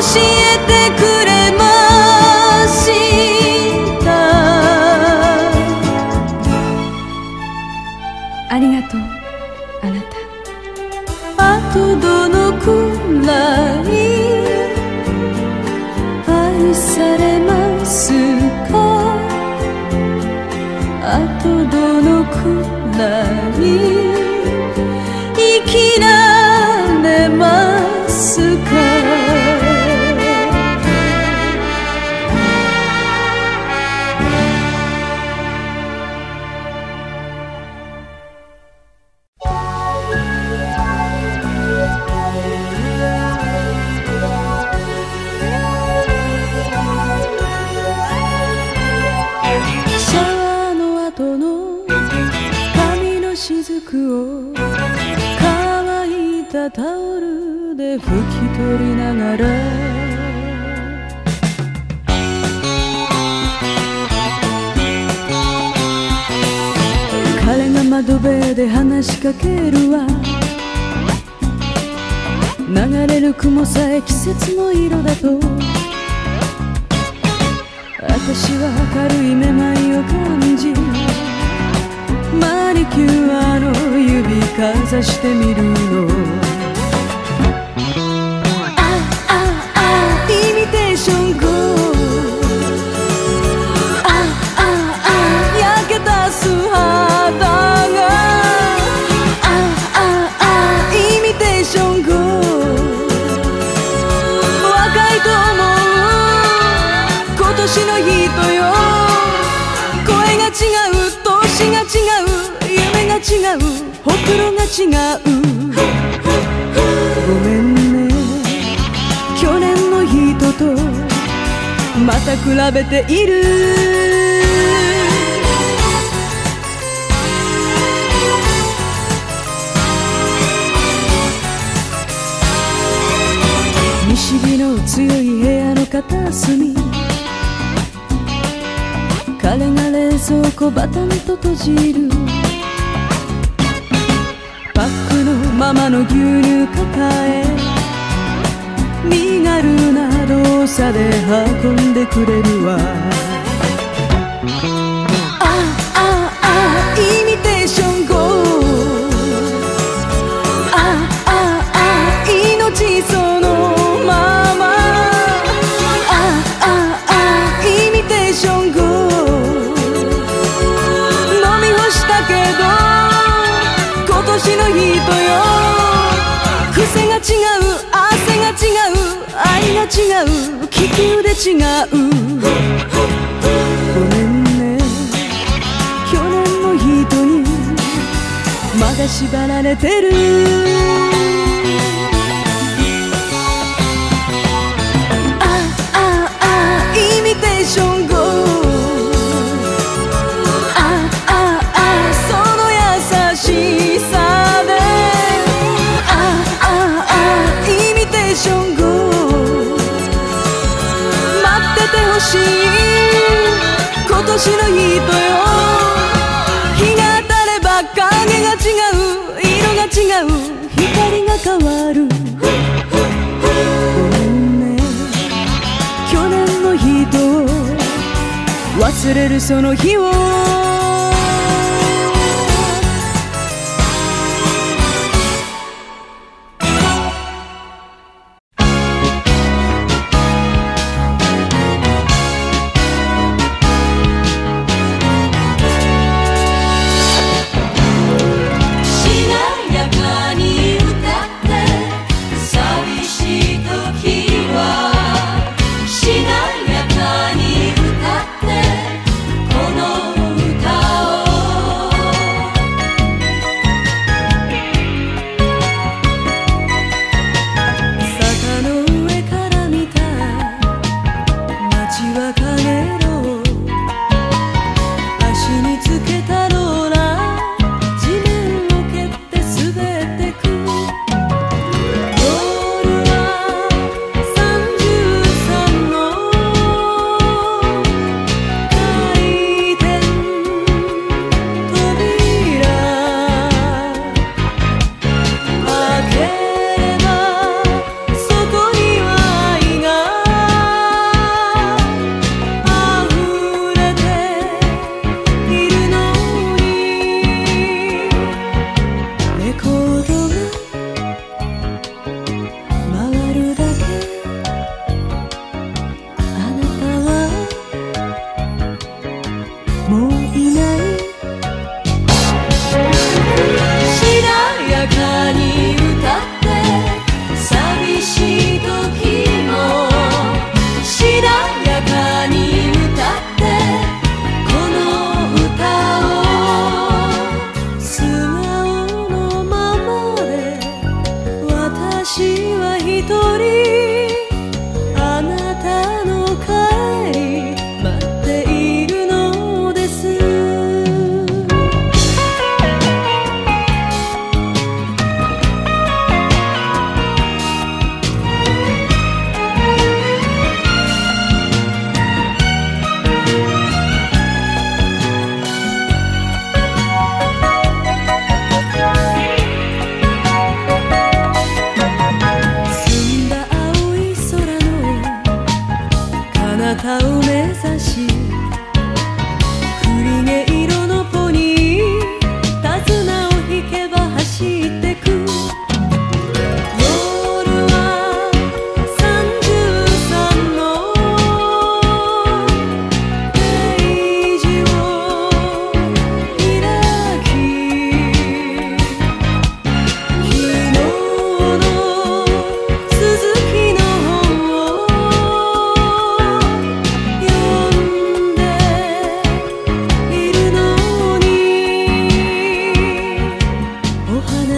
教えてくれました。ありがとうあなた。あとどのくらい愛されますか？あとどのくらいを乾いたタオルで拭き取りながら。彼が窓辺で話しかけるわ。流れる雲さえ季節の色だと。私は明るいめまいを感じ。マニキュアの指かざしてみるの。あああ。イミテーション違う。ごめんね。去年の人とまた比べている。西日の強い部屋の片隅。彼が冷蔵庫バタンと閉じる。ママの牛乳抱え身軽な動作で運んでくれるわ。ああで違う。ごめんね。去年の人にまだ縛られてる。白い糸よ。日が当たれば影が違う。色が違う。光が変わる。ごめんね。去年の日と忘れるその日を。私は一人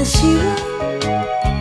私は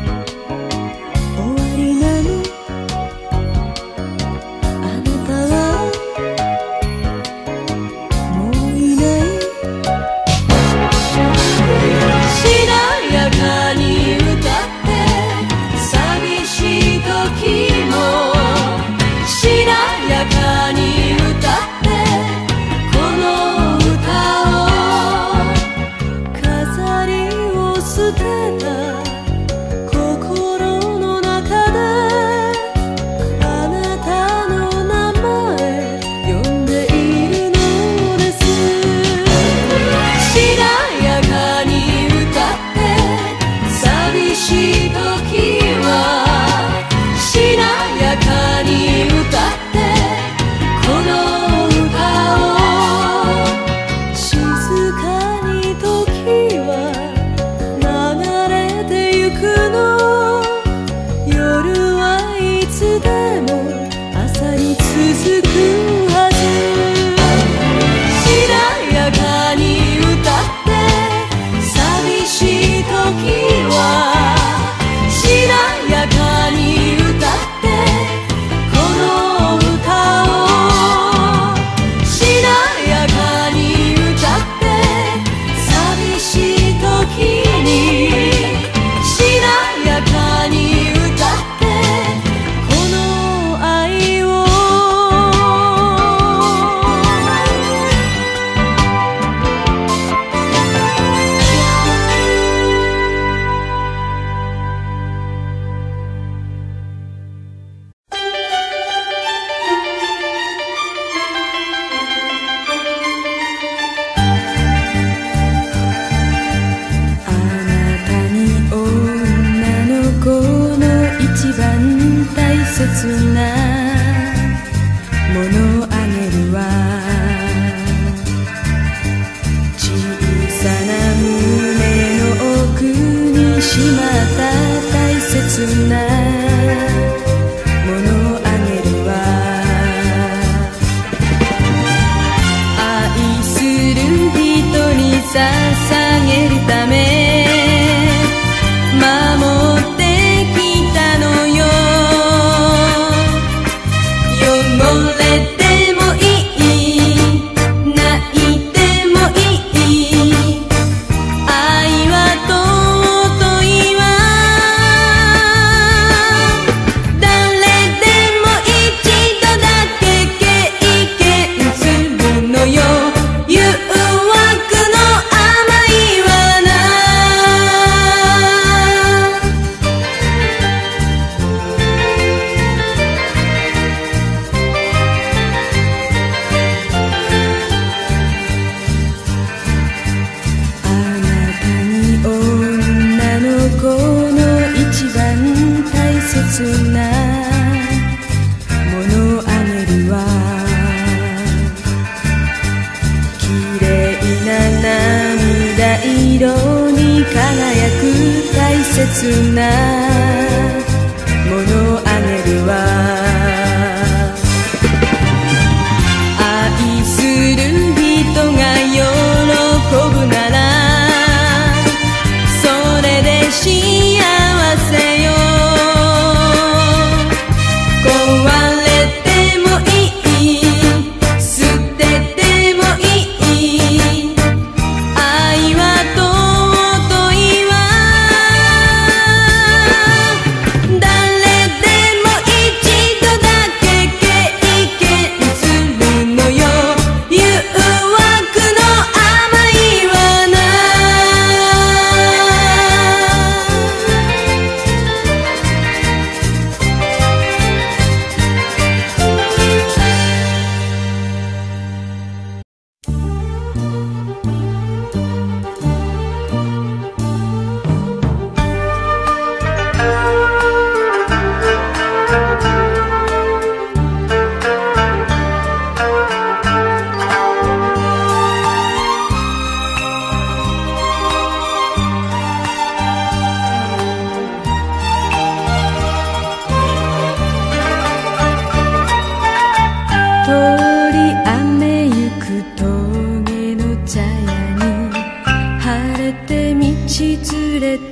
இடத்தில்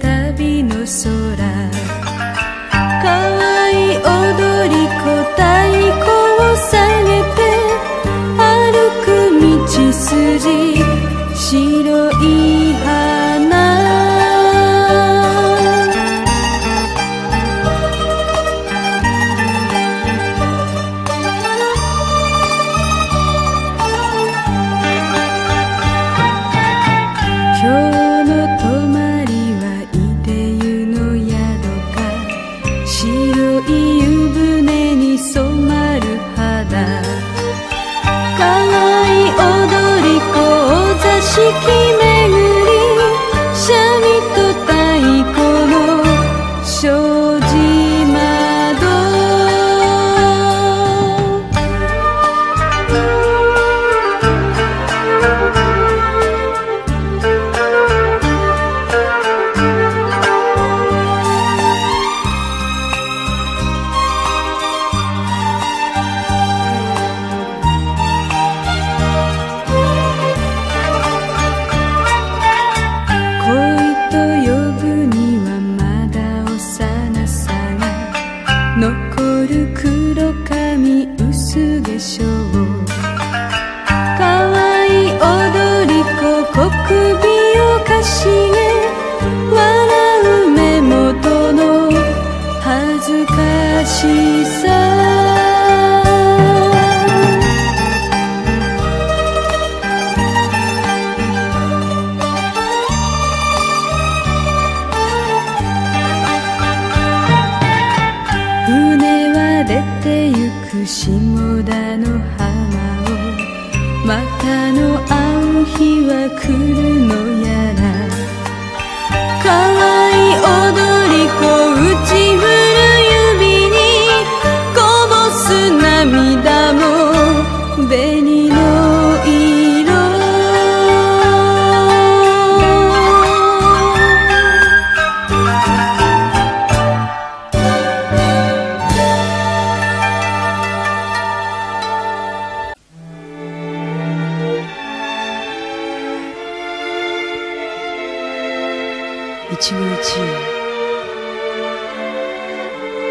一期一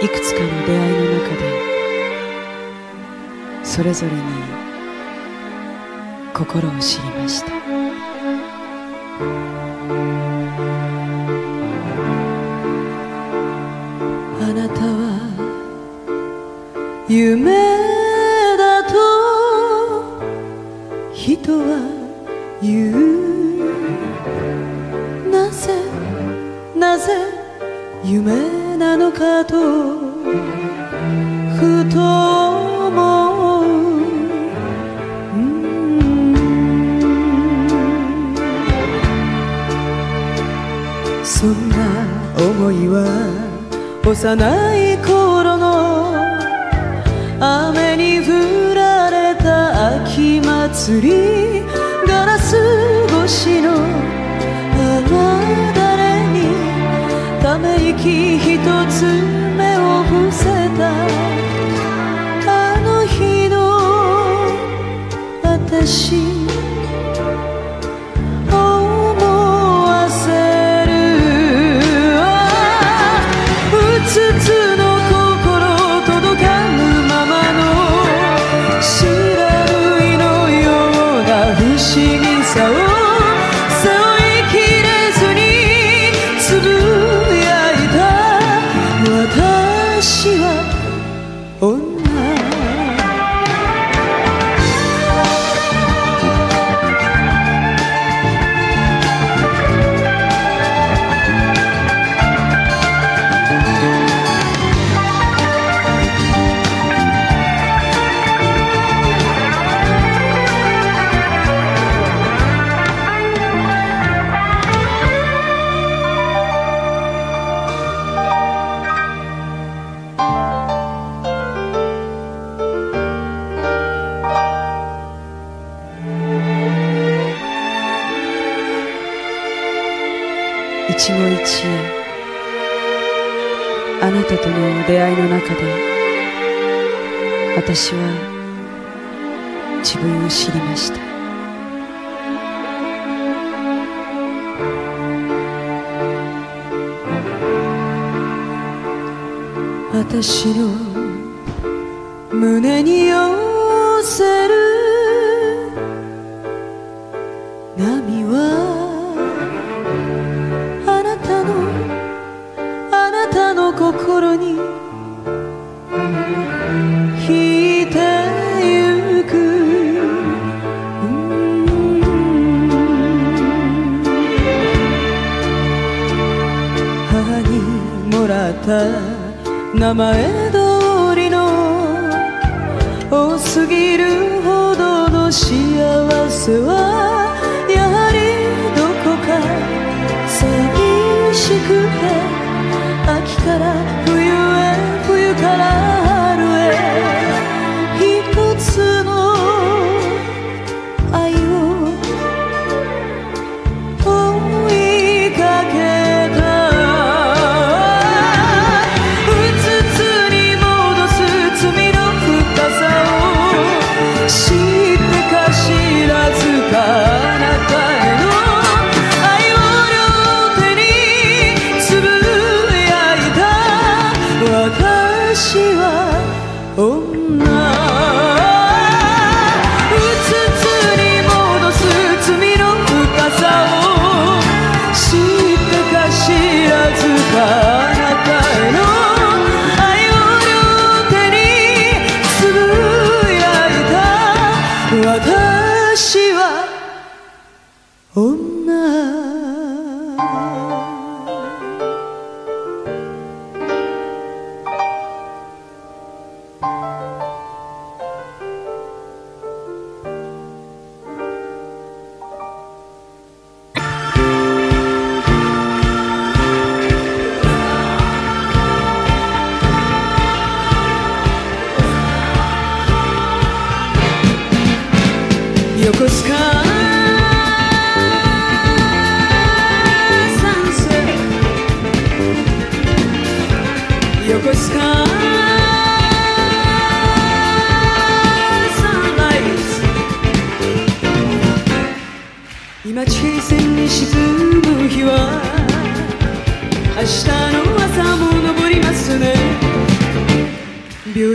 いくつかの出会いの中でそれぞれに心を知りました「あなたは夢だと人は言う」ぜ夢なのかとふと思う、うん、そんな思いは幼い頃心。あなたとの出会いの中で私は自分を知りました。私の胸に寄せる名前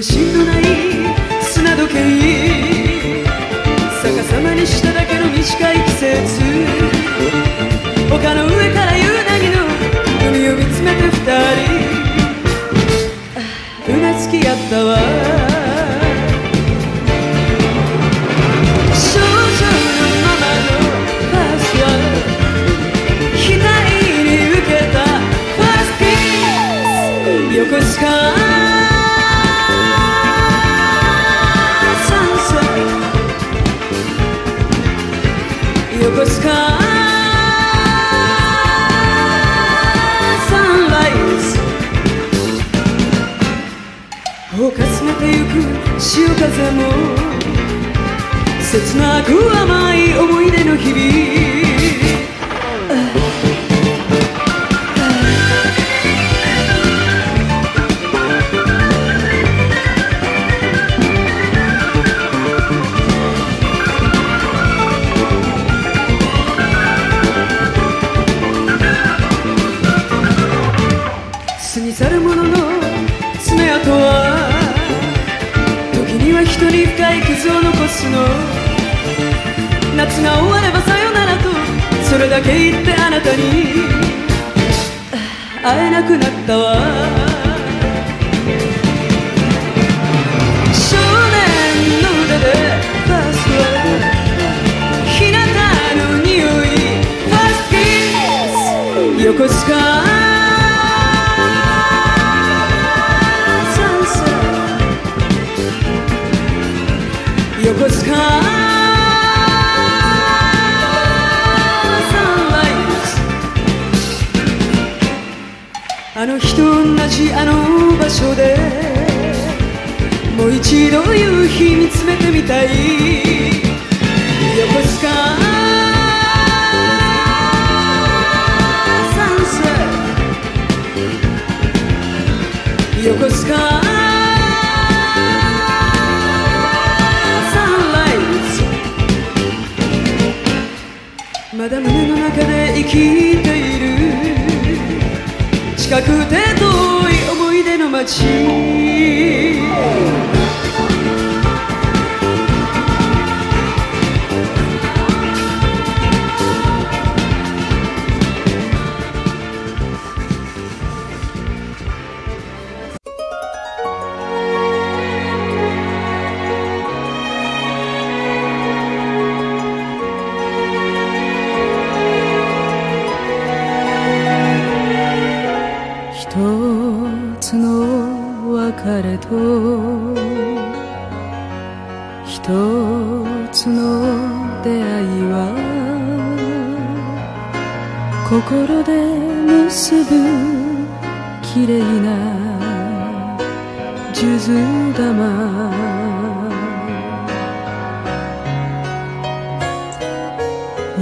しくない砂時計。逆さまにしただけの短い季節。ti.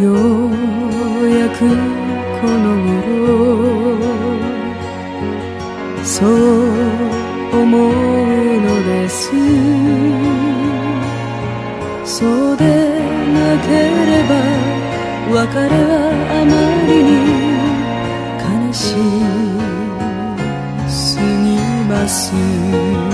ようやくこの頃そう思うのです。そうでなければ別れはあまりに悲しすぎます。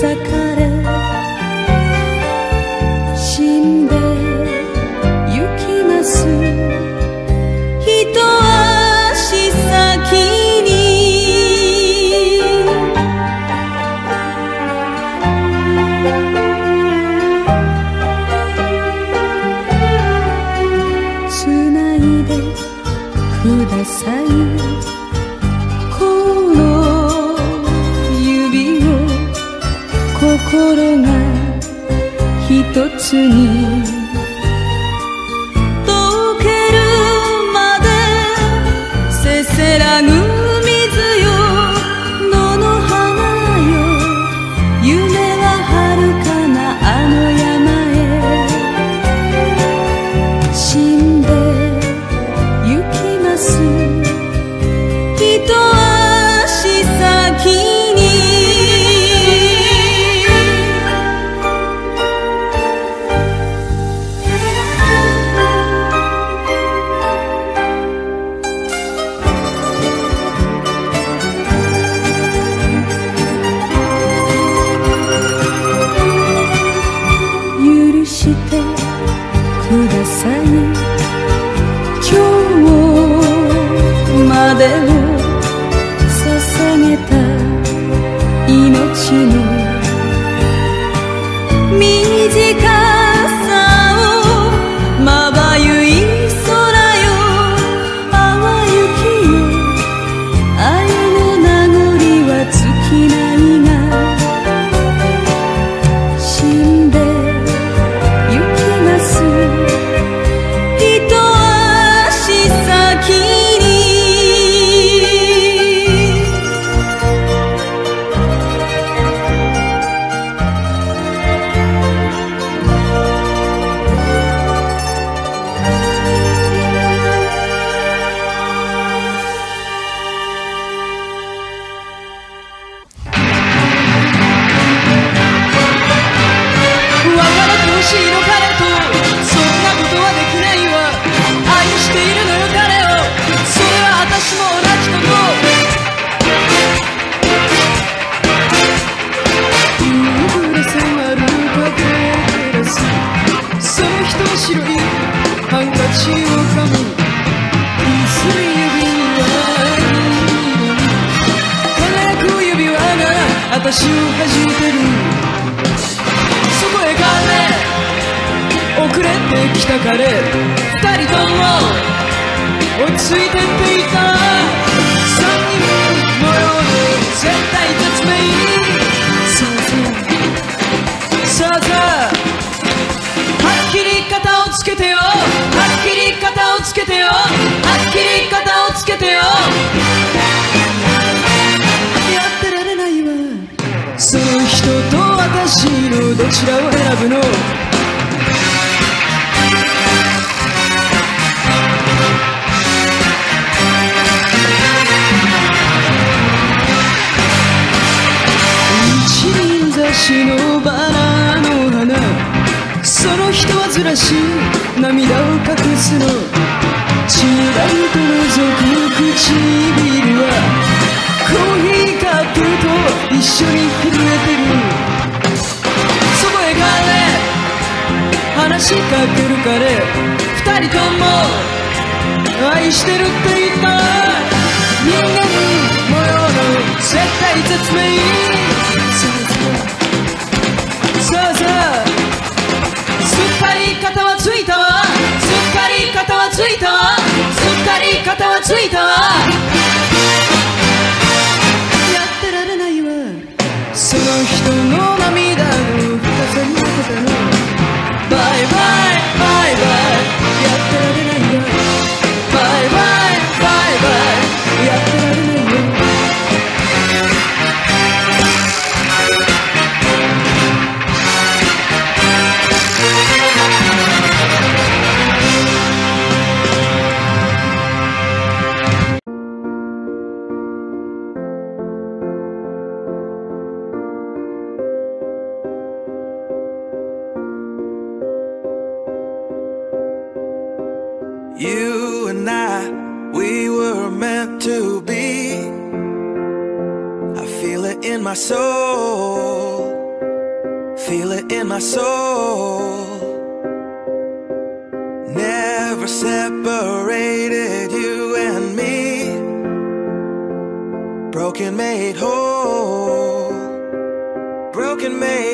sacar. 一つ she てきた彼二人とも落ち着いてっていた。三人模様の絶対絶命さあさあさあはっきり肩をつけてよ。はっきり肩をつけてよ。はっきり肩をつけてよ。やってられないわ。その人と私のどちらを選ぶの？一輪雑誌のバラの花その人はずらし涙を隠すのちらりと覗く唇はコーヒーカップと一緒に震えてるそこへ彼話しかける彼二人とも愛してるって言った人間模様の絶対絶命ついたわ。すっかり肩はついたわ。My soul. Feel it in my soul. Never separated you and me. Broken made whole. Broken made